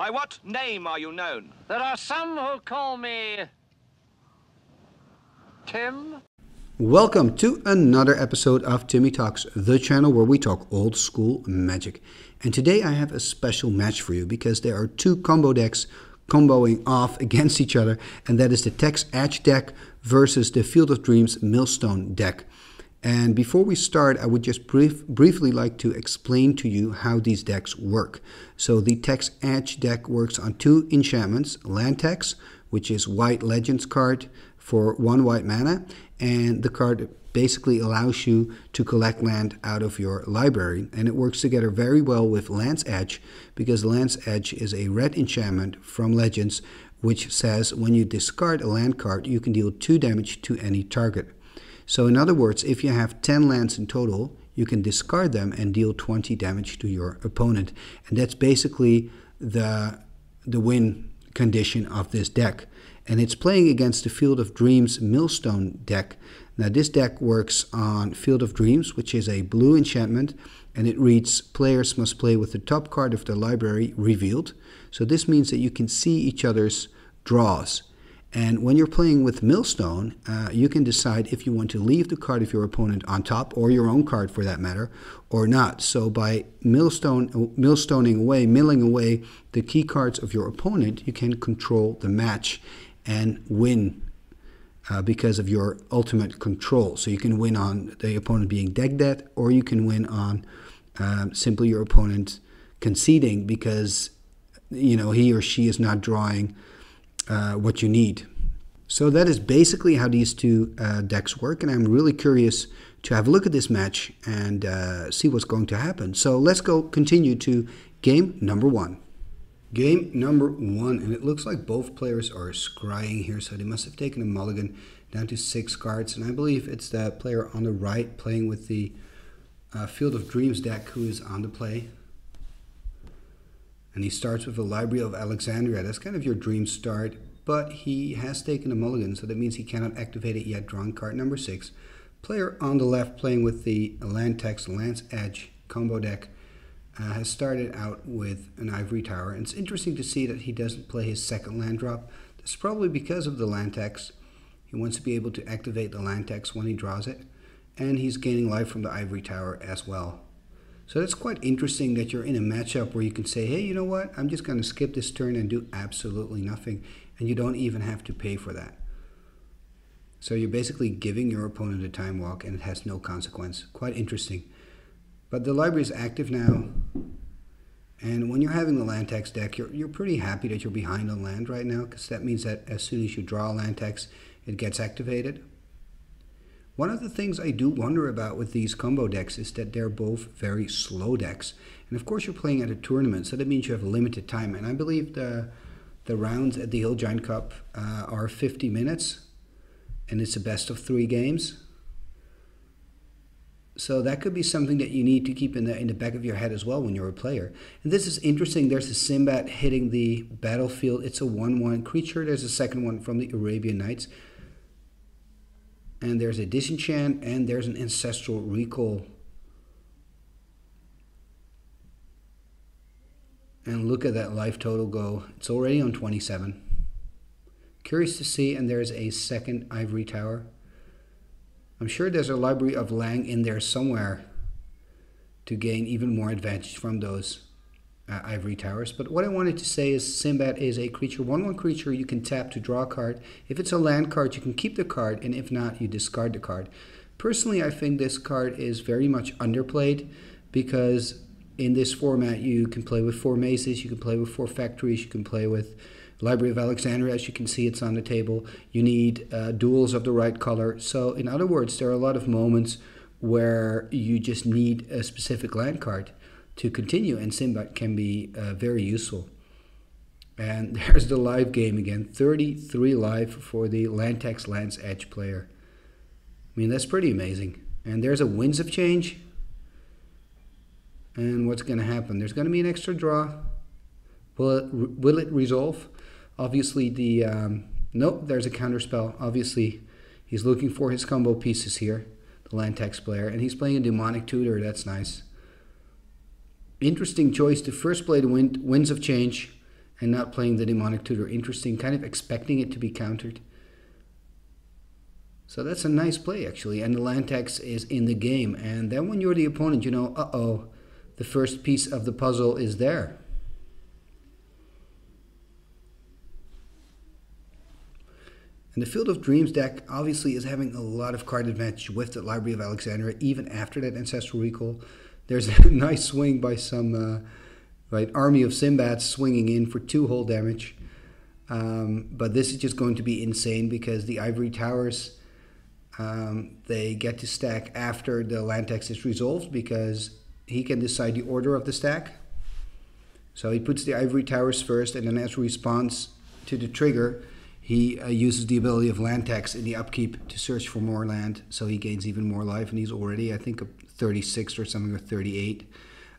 By what name are you known? There are some who call me. Tim? Welcome to another episode of Timmy Talks, the channel where we talk old school magic. And today I have a special match for you because there are two combo decks comboing off against each other, and that is the Tax Edge deck versus the Field of Dreams Millstone deck. And before we start, I would just brief, briefly like to explain to you how these decks work. So the Tax Edge deck works on two enchantments, Land Tax, which is white legends card for one white mana, and the card basically allows you to collect land out of your library. And it works together very well with Land's Edge because Land's Edge is a red enchantment from Legends which says when you discard a land card, you can deal 2 damage to any target. So in other words, if you have 10 lands in total, you can discard them and deal 20 damage to your opponent. And that's basically the, the win condition of this deck. And it's playing against the Field of Dreams Millstone deck. Now this deck works on Field of Dreams, which is a blue enchantment, and it reads, players must play with the top card of the library revealed. So this means that you can see each other's draws. And when you're playing with Millstone, uh, you can decide if you want to leave the card of your opponent on top, or your own card for that matter, or not. So by millstone, millstoning away, milling away the key cards of your opponent, you can control the match and win uh, because of your ultimate control. So you can win on the opponent being deck dead, or you can win on um, simply your opponent conceding because you know he or she is not drawing uh, what you need. So that is basically how these two uh, decks work, and I'm really curious to have a look at this match and uh, see what's going to happen. So let's go continue to game number one. Game number one, and it looks like both players are scrying here, so they must have taken a mulligan down to six cards, and I believe it's the player on the right playing with the uh, Field of Dreams deck who is on the play. And he starts with a Library of Alexandria. That's kind of your dream start. But he has taken a mulligan, so that means he cannot activate it yet. Drawing card number six. Player on the left playing with the Land Tax Land's Edge combo deck uh, has started out with an Ivory Tower. And it's interesting to see that he doesn't play his second land drop. That's probably because of the Land Tax. He wants to be able to activate the Land Tax when he draws it. And he's gaining life from the Ivory Tower as well. So that's quite interesting that you're in a matchup where you can say, hey, you know what? I'm just going to skip this turn and do absolutely nothing. And you don't even have to pay for that. So you're basically giving your opponent a time walk and it has no consequence. Quite interesting. But the library is active now. And when you're having the land tax deck, you're, you're pretty happy that you're behind on land right now because that means that as soon as you draw a land tax, it gets activated. One of the things I do wonder about with these combo decks is that they're both very slow decks. And of course you're playing at a tournament, so that means you have limited time. And I believe the, the rounds at the Hill Giant Cup uh, are 50 minutes, and it's a best of three games. So that could be something that you need to keep in the in the back of your head as well when you're a player. And this is interesting. There's a Sindbad hitting the battlefield. It's a 1-1 creature. There's a second one from the Arabian Nights and there's a disenchant and there's an ancestral recall. And look at that life total go. It's already on 27 curious to see and there's a second ivory tower. I'm sure there's a library of lang in there somewhere to gain even more advantage from those uh, ivory towers. But what I wanted to say is Sindbad is a creature, 1-1 creature you can tap to draw a card. If it's a land card, you can keep the card, and if not, you discard the card. Personally, I think this card is very much underplayed because in this format you can play with four mazes, you can play with four factories, you can play with Library of Alexandria, as you can see, it's on the table. You need uh, duals of the right color. So, in other words, there are a lot of moments where you just need a specific land card to continue, and Sindbad can be uh, very useful. And there's the live game again 33 live for the Land Tax Land's Edge player. I mean, that's pretty amazing. And there's a Winds of Change. And what's going to happen? There's going to be an extra draw. Will it, will it resolve? Obviously, the. Um, nope, there's a counterspell. Obviously, he's looking for his combo pieces here, the Land Tax player. And he's playing a Demonic Tutor. That's nice interesting choice to first play the wind, Winds of Change and not playing the Demonic Tutor. Interesting, kind of expecting it to be countered. So that's a nice play, actually. And the land tax is in the game. And then when you're the opponent, you know, uh oh, the first piece of the puzzle is there. And the Field of Dreams deck obviously is having a lot of card advantage with the Library of Alexandria, even after that Ancestral Recall. There's a nice swing by some uh, right army of Sindbads swinging in for two whole damage. Um, but this is just going to be insane because the Ivory Towers um, they get to stack after the land tax is resolved because he can decide the order of the stack. So he puts the Ivory Towers first, and then as a response to the trigger, he uh, uses the ability of land tax in the upkeep to search for more land, so he gains even more life, and he's already, I think, a 36 or something, or 38.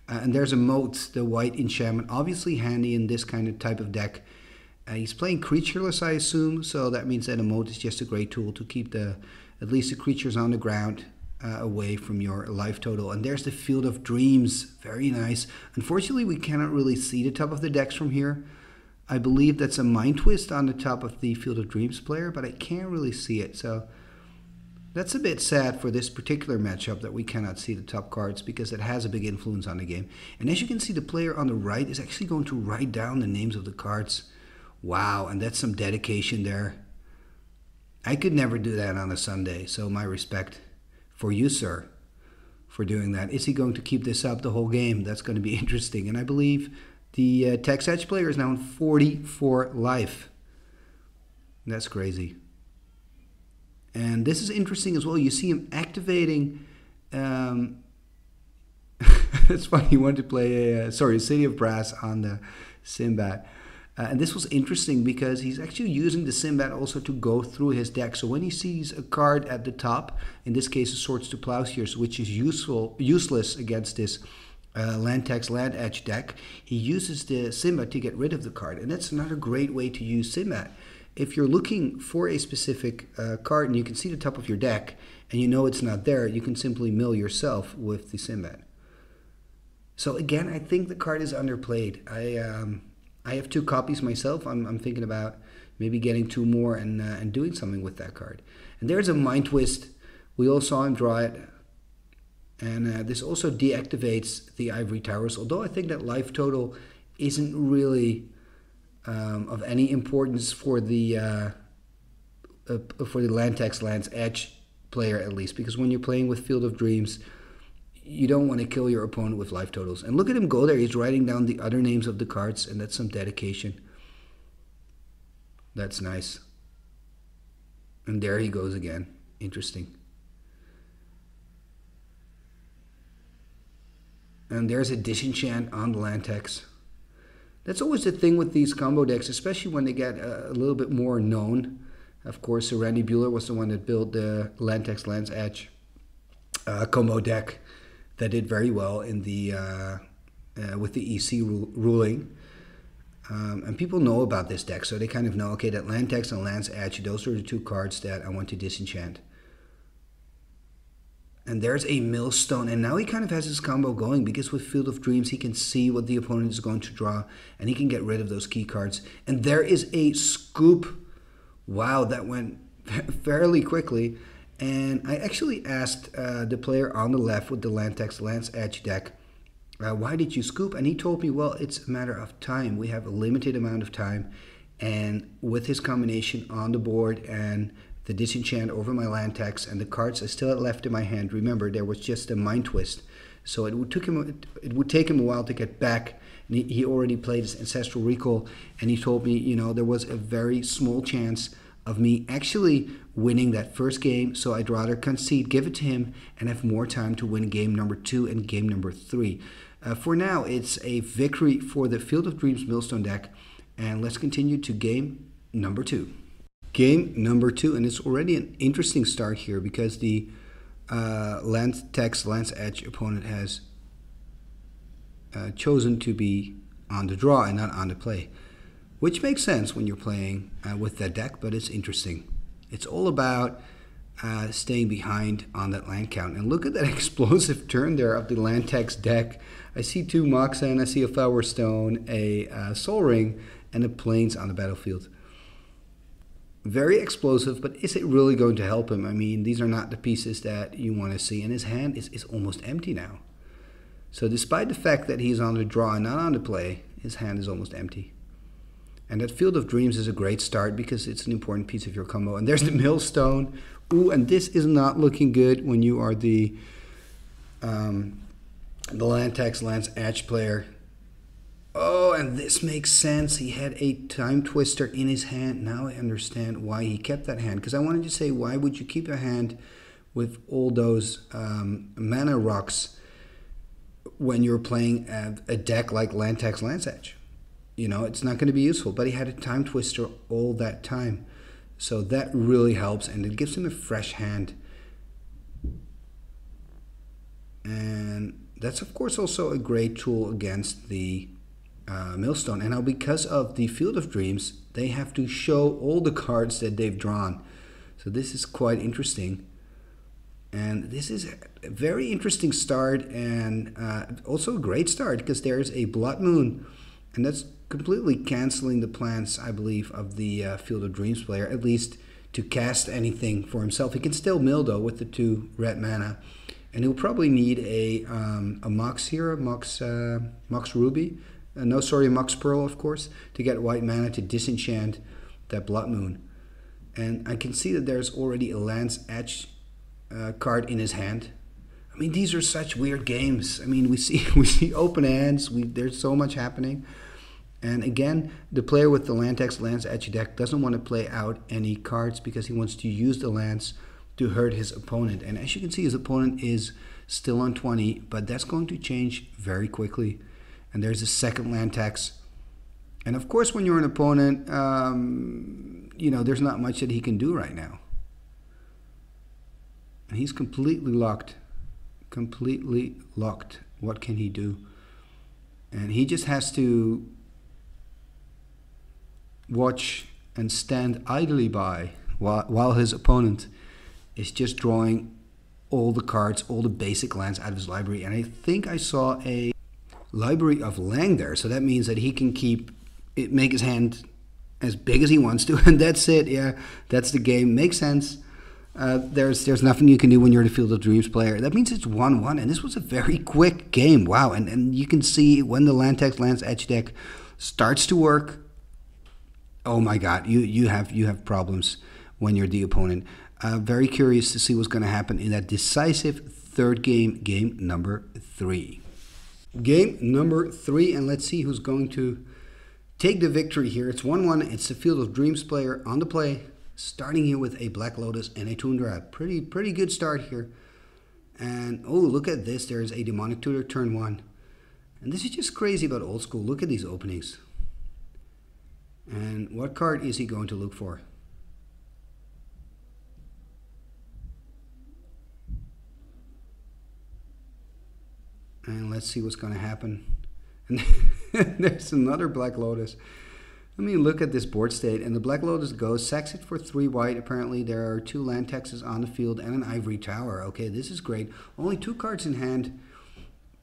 Uh, and there's a moat, the white enchantment, obviously handy in this kind of type of deck. Uh, he's playing creatureless, I assume, so that means that a moat is just a great tool to keep the at least the creatures on the ground uh, away from your life total. And there's the Field of Dreams, very nice. Unfortunately, we cannot really see the top of the decks from here. I believe that's a mind twist on the top of the Field of Dreams player, but I can't really see it. So that's a bit sad for this particular matchup that we cannot see the top cards because it has a big influence on the game. And as you can see, the player on the right is actually going to write down the names of the cards. Wow, and that's some dedication there. I could never do that on a Sunday, so my respect for you, sir, for doing that. Is he going to keep this up the whole game? That's going to be interesting. And I believe the uh, Tax Edge player is now on 44 life. That's crazy. And this is interesting as well. You see him activating. Um, it's funny. He wanted to play a uh, sorry, City of Brass on the Sindbad. Uh, and this was interesting because he's actually using the Sindbad also to go through his deck. So when he sees a card at the top, in this case, Swords to Plowshares, which is useful, useless against this uh, land tax land edge deck, he uses the Sindbad to get rid of the card. And that's another great way to use Sindbad. If you're looking for a specific uh, card and you can see the top of your deck and you know it's not there, you can simply mill yourself with the Sindbad. So again, I think the card is underplayed. I um, I have two copies myself. I'm, I'm thinking about maybe getting two more and uh, and doing something with that card. And there's a mind twist. We all saw him draw it. And uh, this also deactivates the ivory towers, although I think that life total isn't really um, of any importance for the uh, uh, for the land tax lands edge player at least, because when you're playing with Field of Dreams, you don't want to kill your opponent with life totals. And look at him go there. He's writing down the other names of the cards, and that's some dedication. That's nice. And there he goes again. Interesting. And there's a disenchant on the land tax. That's always the thing with these combo decks, especially when they get a, a little bit more known. Of course, Randy Buehler was the one that built the land tax Lands Edge uh, combo deck that did very well in the uh, uh, with the EC ru- ruling. Um, and people know about this deck, so they kind of know, okay, that Land Tax and Land's Edge, those are the two cards that I want to disenchant. And there's a Millstone, and now he kind of has his combo going because with Field of Dreams, he can see what the opponent is going to draw, and he can get rid of those key cards. And there is a Scoop. Wow, that went fairly quickly. And I actually asked uh, the player on the left with the Land Tax Lands Edge deck, uh, why did you scoop? And he told me, well, it's a matter of time. We have a limited amount of time. And with his combination on the board and the disenchant over my land tax and the cards I still had left in my hand, remember, there was just a mind twist. So it would, took him, it would take him a while to get back. And he, he already played his Ancestral Recall. And he told me, you know, there was a very small chance of me actually winning that first game, so I'd rather concede, give it to him, and have more time to win game number two and game number three. Uh, for now, it's a victory for the Field of Dreams Millstone deck, and let's continue to game number two. Game number two, and it's already an interesting start here because the uh, Land Tax Lands Edge opponent has uh, chosen to be on the draw and not on the play which makes sense when you're playing uh, with that deck, but it's interesting. It's all about uh, staying behind on that land count. And look at that explosive turn there of the Land Tax deck. I see two Moxen, I see a Fellwar Stone, a uh, Sol Ring, and a Plains on the battlefield. Very explosive, but is it really going to help him? I mean, these are not the pieces that you want to see, and his hand is, is almost empty now. So, despite the fact that he's on the draw and not on the play, his hand is almost empty. And that Field of Dreams is a great start because it's an important piece of your combo. And there's the Millstone. Ooh, and this is not looking good when you are the um, the Land Tax Land's Edge player. This makes sense. He had a time twister in his hand. Now I understand why he kept that hand. Because I wanted to say, why would you keep a hand with all those um, mana rocks when you're playing a, a deck like Land Tax Land's Edge? You know, it's not going to be useful. But he had a time twister all that time. So that really helps and it gives him a fresh hand. And that's, of course, also a great tool against the uh, Millstone. And now, because of the Field of Dreams, they have to show all the cards that they've drawn. So, this is quite interesting. And this is a very interesting start and uh, also a great start because there's a Blood Moon. And that's completely canceling the plans, I believe, of the uh, Field of Dreams player, at least to cast anything for himself. He can still mill, though, with the two red mana. And he'll probably need a, um, a Mox here, a Mox, uh, Mox Ruby. Uh, no, sorry, Mox Pearl, of course, to get white mana to disenchant that Blood Moon. And I can see that there's already a Land's Edge uh, card in his hand. I mean, these are such weird games. I mean, we see we see open hands. We there's so much happening. And again, the player with the Land Tax Land's Edge deck doesn't want to play out any cards because he wants to use the Lance to hurt his opponent. And as you can see, his opponent is still on 20, but that's going to change very quickly. And there's a second land tax. And of course, when you're an opponent, um, you know, there's not much that he can do right now. And he's completely locked. Completely locked. What can he do? And he just has to watch and stand idly by while, while his opponent is just drawing all the cards, all the basic lands out of his library. And I think I saw a library of Lang there. So that means that he can keep it, make his hand as big as he wants to, and that's it. Yeah, that's the game. Makes sense. Uh, there's there's nothing you can do when you're the Field of Dreams player. That means it's one one, and this was a very quick game. Wow, and and you can see when the Land Tax Land's Edge deck starts to work. Oh my God, you you have you have problems when you're the opponent. Uh, very curious to see what's going to happen in that decisive third game, game number three. Game number three, and let's see who's going to take the victory here. It's 1 1. It's the Field of Dreams player on the play, starting here with a Black Lotus and a Tundra. Pretty, pretty good start here. And oh, look at this. There's a Demonic Tutor turn one. And this is just crazy about old school. Look at these openings. And what card is he going to look for? And let's see what's going to happen. And there's another Black Lotus. I mean, look at this board state. And the Black Lotus goes, sacks it for three white. Apparently, there are two land taxes on the field and an ivory tower. Okay, this is great. Only two cards in hand,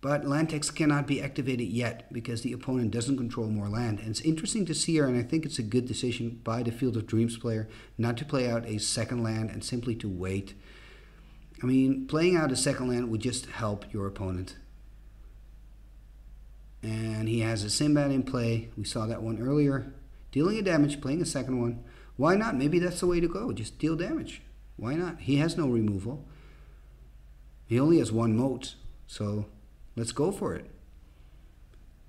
but land tax cannot be activated yet because the opponent doesn't control more land. And it's interesting to see here, and I think it's a good decision by the Field of Dreams player not to play out a second land and simply to wait. I mean, playing out a second land would just help your opponent and he has a Sindbad in play. We saw that one earlier. Dealing a damage, playing a second one. Why not? Maybe that's the way to go. Just deal damage. Why not? He has no removal. He only has one moat, so let's go for it.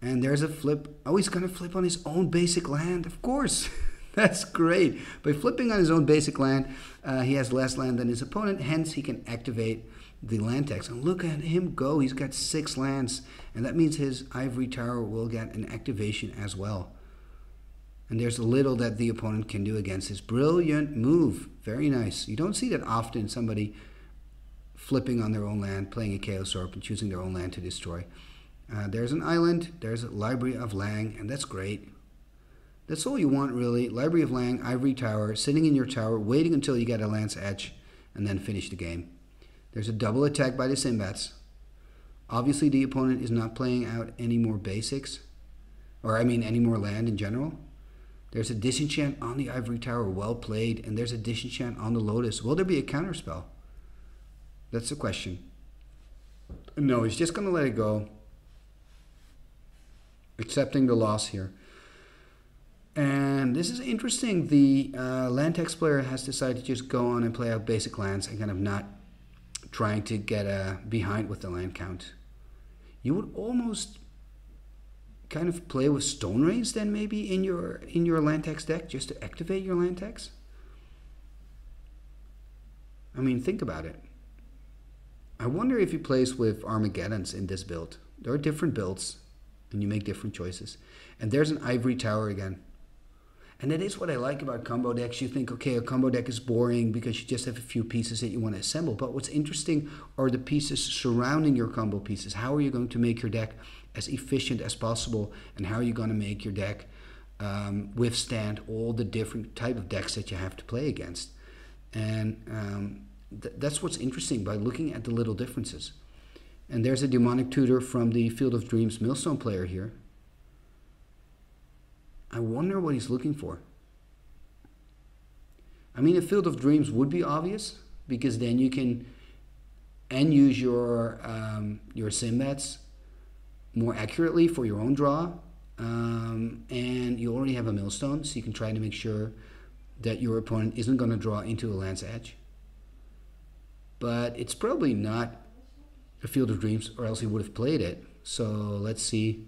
And there's a flip. Oh, he's going to flip on his own basic land. Of course. That's great. By flipping on his own basic land, uh, he has less land than his opponent. Hence, he can activate the land tax. And look at him go. He's got six lands. And that means his ivory tower will get an activation as well. And there's little that the opponent can do against this brilliant move. Very nice. You don't see that often somebody flipping on their own land, playing a Chaos Orb, and choosing their own land to destroy. Uh, there's an island, there's a Library of Lang, and that's great. That's all you want, really. Library of Lang, Ivory Tower, sitting in your tower, waiting until you get a Land's Edge, and then finish the game. There's a double attack by the Sindbads. Obviously, the opponent is not playing out any more basics, or I mean, any more land in general. There's a disenchant on the ivory tower, well played, and there's a disenchant on the lotus. Will there be a counterspell? That's the question. No, he's just going to let it go, accepting the loss here. And this is interesting. The uh, land tax player has decided to just go on and play out basic lands and kind of not trying to get uh, behind with the land count. You would almost kind of play with Stone Rains then maybe in your in your land tax deck just to activate your land tax. I mean, think about it. I wonder if he plays with Armageddons in this build. There are different builds, and you make different choices. And there's an Ivory Tower again. And that is what I like about combo decks. You think, okay, a combo deck is boring because you just have a few pieces that you want to assemble. But what's interesting are the pieces surrounding your combo pieces. How are you going to make your deck as efficient as possible? And how are you going to make your deck um, withstand all the different type of decks that you have to play against? And um, th- that's what's interesting by looking at the little differences. And there's a demonic tutor from the Field of Dreams Millstone player here. I wonder what he's looking for. I mean, a Field of Dreams would be obvious because then you can and use your um, your Sindbads more accurately for your own draw, um, and you already have a millstone, so you can try to make sure that your opponent isn't going to draw into a Land's Edge. But it's probably not a Field of Dreams, or else he would have played it. So let's see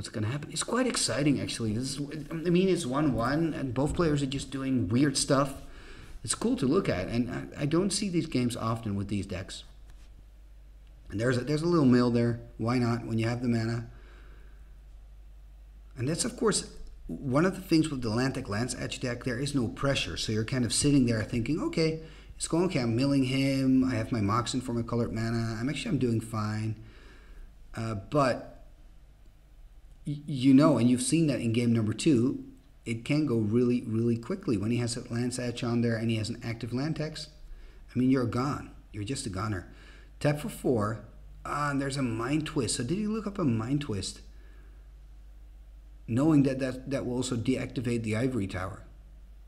what's going to happen. It's quite exciting, actually. This is, I mean, it's one-one, and both players are just doing weird stuff. It's cool to look at, and I, I don't see these games often with these decks. And there's a, there's a little mill there. Why not when you have the mana? And that's of course one of the things with the Atlantic Land's Edge deck. There is no pressure, so you're kind of sitting there thinking, okay, it's going okay. I'm milling him. I have my Moxen for my colored mana. I'm actually I'm doing fine. Uh, but you know, and you've seen that in game number two, it can go really, really quickly when he has a Land's Edge on there and he has an active land tax. I mean, you're gone. You're just a goner. Tap for four. Ah, and there's a mind twist. So did he look up a mind twist? Knowing that that, that will also deactivate the ivory tower.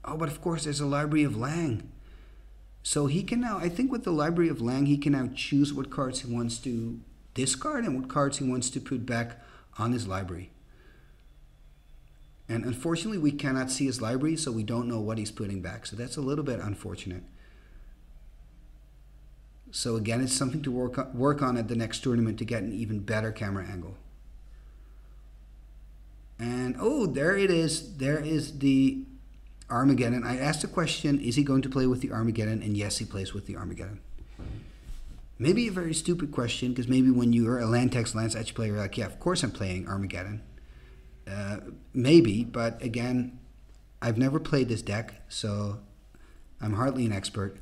Oh, but of course there's a library of Lang. So he can now, I think with the library of Lang, he can now choose what cards he wants to discard and what cards he wants to put back on his library. And unfortunately, we cannot see his library, so we don't know what he's putting back. So that's a little bit unfortunate. So again, it's something to work on, work on at the next tournament to get an even better camera angle. And oh, there it is. There is the Armageddon. I asked the question, is he going to play with the Armageddon? And yes, he plays with the Armageddon. Maybe a very stupid question, because maybe when you're a land tax Land's Edge player, you're like, yeah, of course I'm playing Armageddon. Uh, maybe, but again, I've never played this deck, so I'm hardly an expert.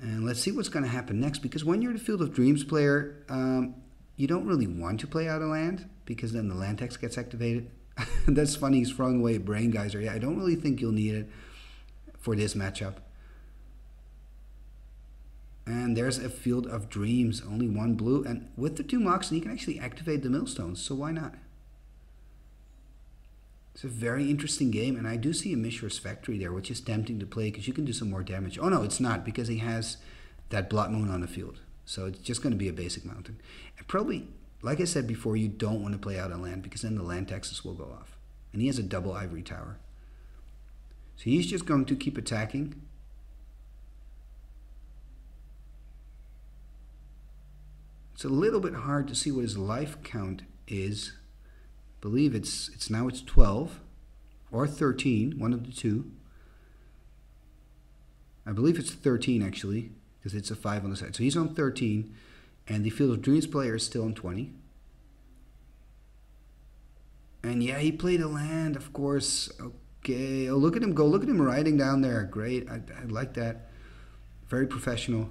And let's see what's going to happen next. Because when you're the Field of Dreams player, um, you don't really want to play out of land because then the land tax gets activated. That's funny. He's throwing away Braingeyser. Yeah, I don't really think you'll need it for this matchup. And there's a Field of Dreams, only one blue. And with the two Moxen, you can actually activate the Millstones. So why not? It's a very interesting game, and I do see a Mishra's Factory there, which is tempting to play because you can do some more damage. Oh no, it's not because he has that Blood Moon on the field. So it's just going to be a basic mountain. And probably, like I said before, you don't want to play out on land because then the land taxes will go off. And he has a double ivory tower. So he's just going to keep attacking. It's a little bit hard to see what his life count is believe it's it's now it's 12 or 13, one of the two. I believe it's 13 actually, because it's a 5 on the side. So he's on 13, and the Field of Dreams player is still on 20. And yeah, he played a land, of course. Okay. Oh, look at him go. Look at him riding down there. Great. I, I like that. Very professional.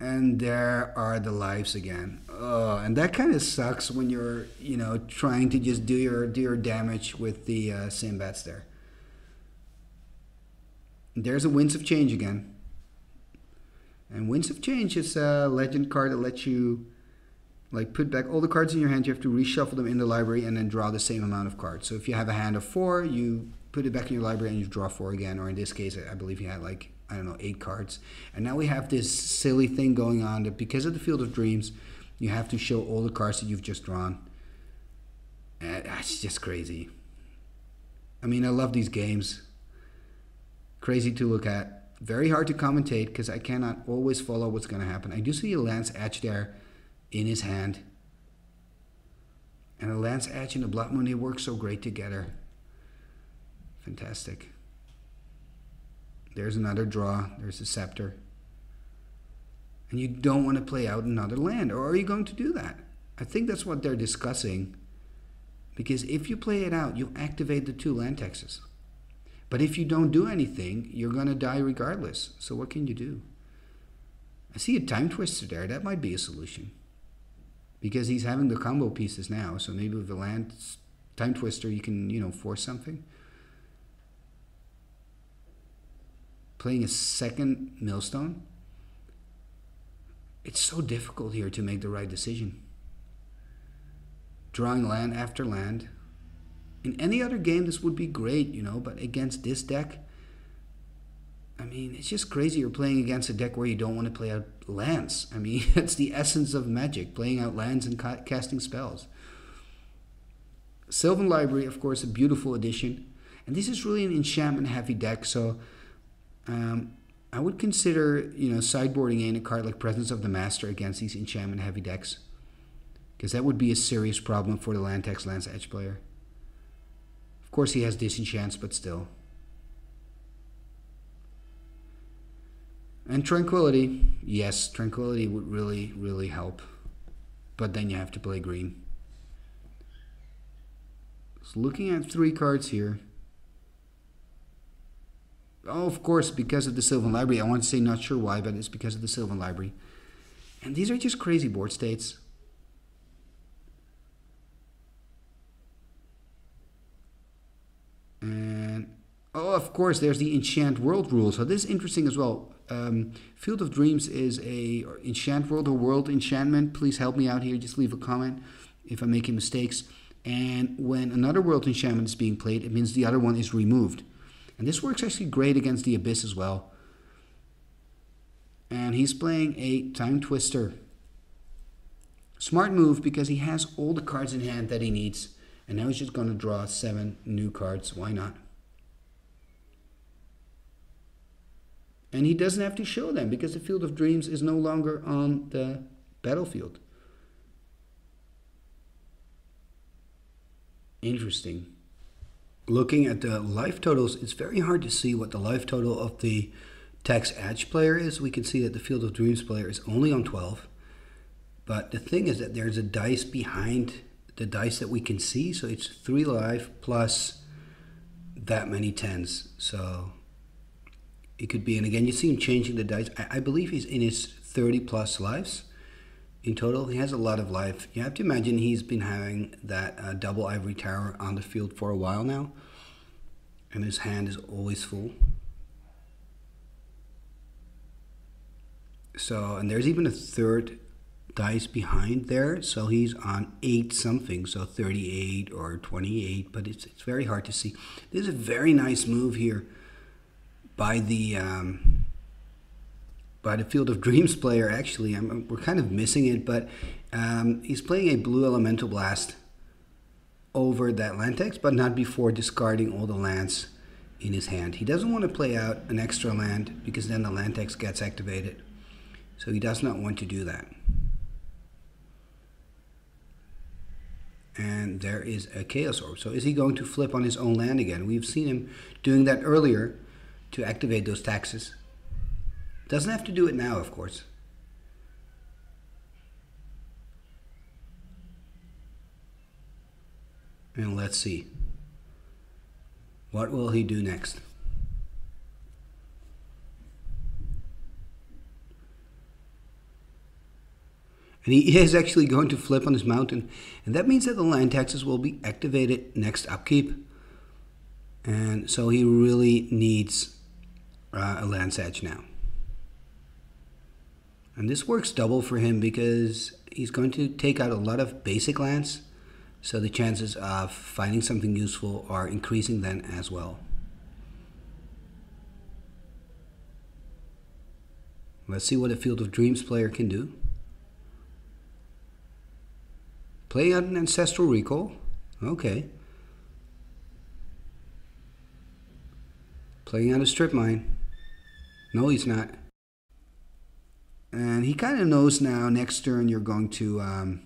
And there are the lives again. Oh, and that kind of sucks when you're, you know, trying to just do your do your damage with the uh, Sindbads there. There's a Winds of Change again. And Winds of Change is a legend card that lets you like put back all the cards in your hand. You have to reshuffle them in the library and then draw the same amount of cards. So if you have a hand of four, you put it back in your library and you draw four again. Or in this case, I believe you had like I don't know eight cards. And now we have this silly thing going on that because of the Field of Dreams, you have to show all the cards that you've just drawn. It's just crazy. I mean, I love these games. Crazy to look at very hard to commentate because I cannot always follow what's going to happen. I do see a Land's Edge there in his hand. And a Land's Edge and a Blood Moon, they work so great together. Fantastic. There's another draw. There's a Scepter. And you don't want to play out another land. Or are you going to do that? I think that's what they're discussing. Because if you play it out, you'll activate the two land taxes. But if you don't do anything, you're going to die regardless. So what can you do? I see a time twister there. That might be a solution. Because he's having the combo pieces now. So maybe with the land time twister, you can, you know, force something. Playing a second millstone. It's so difficult here to make the right decision. Drawing land after land in any other game, this would be great, you know, but against this deck, I mean, it's just crazy. You're playing against a deck where you don't want to play out lands. I mean, that's the essence of Magic, playing out lands and ca casting spells. Sylvan Library, of course, a beautiful addition. And this is really an enchantment-heavy deck, so um, I would consider, you know, sideboarding in a card like Presence of the Master against these enchantment-heavy decks. Because that would be a serious problem for the land tax Land's Edge player. Of course, he has disenchants, but still. And tranquility, yes, tranquility would really, really help. But then you have to play green. So looking at three cards here. Oh, of course, because of the Sylvan Library. I want to say not sure why, but it's because of the Sylvan Library. And these are just crazy board states. And oh, of course, there's the enchant world rule. So this is interesting as well. Um, Field of Dreams is a enchant world or world enchantment. Please help me out here. Just leave a comment if I'm making mistakes. And when another world enchantment is being played, it means the other one is removed. And this works actually great against the Abyss as well. And he's playing a Time Twister. Smart move because he has all the cards in hand that he needs and now he's just going to draw seven new cards. Why not? And he doesn't have to show them because the Field of Dreams is no longer on the battlefield. Interesting. Looking at the life totals, it's very hard to see what the life total of the Tax Edge player is. We can see that the Field of Dreams player is only on 12. But the thing is that there's a dice behind the dice that we can see. So it's three life plus that many tens. So it could be, and again, you see him changing the dice. I, I believe he's in his 30 plus lives in total. He has a lot of life. You have to imagine he's been having that uh, double ivory tower on the field for a while now, and his hand is always full. So, and there's even a third dice behind there. So he's on 8 something, so 38 or 28, but it's, it's very hard to see. This is a very nice move here by the um, by the Field of Dreams player. Actually, I'm, we're kind of missing it, but um, he's playing a blue elemental blast over that land tax, but not before discarding all the lands in his hand. He doesn't want to play out an extra land because then the land tax gets activated. So he does not want to do that. and there is a Chaos Orb. So is he going to flip on his own land again? We've seen him doing that earlier to activate those taxes. Doesn't have to do it now, of course. And let's see. What will he do next? And he is actually going to flip on his mountain. And that means that the land taxes will be activated next upkeep. And so he really needs uh, a Land's Edge now. And this works double for him because he's going to take out a lot of basic lands, so the chances of finding something useful are increasing then as well. Let's see what a Field of Dreams player can do. Play out an Ancestral Recall. Okay. Playing out a Strip Mine. No, he's not. And he kind of knows now next turn you're going to um,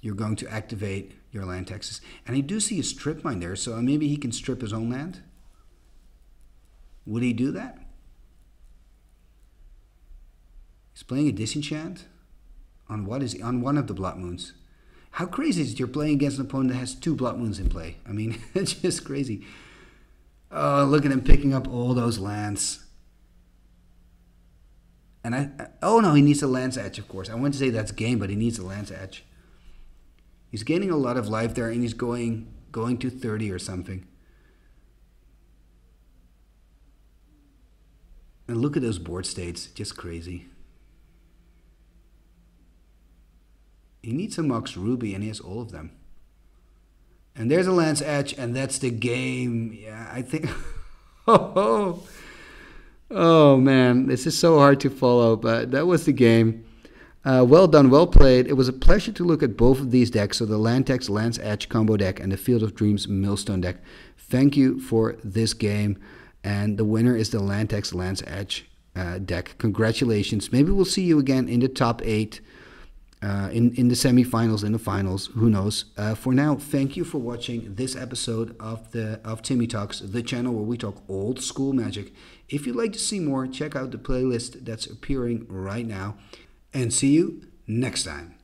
you're going to activate your land taxes. And I do see a strip mine there, so maybe he can strip his own land. Would he do that? He's playing a disenchant on what is on one of the blood moons. How crazy is it you're playing against an opponent that has two blood moons in play? I mean, it's just crazy. Oh, look at him picking up all those lands. And I, oh no, he needs a land's edge, of course. I want to say that's game, but he needs a land's edge. He's gaining a lot of life there, and he's going going to 30 or something. And look at those board states, just crazy. He needs a Mox Ruby, and he has all of them. And there's a Land's Edge, and that's the game. Yeah, I think. oh, oh. Oh man, this is so hard to follow, but that was the game. Uh, well done, well played. It was a pleasure to look at both of these decks, so the Land Tax Land's Edge combo deck and the Field of Dreams Millstone deck. Thank you for this game, and the winner is the Land Tax Land's Edge uh, deck. Congratulations. Maybe we'll see you again in the top eight uh, in, in the semifinals, in the finals, who knows. Uh, for now, thank you for watching this episode of the of Timmy Talks, the channel where we talk old school magic. If you'd like to see more, check out the playlist that's appearing right now. And see you next time.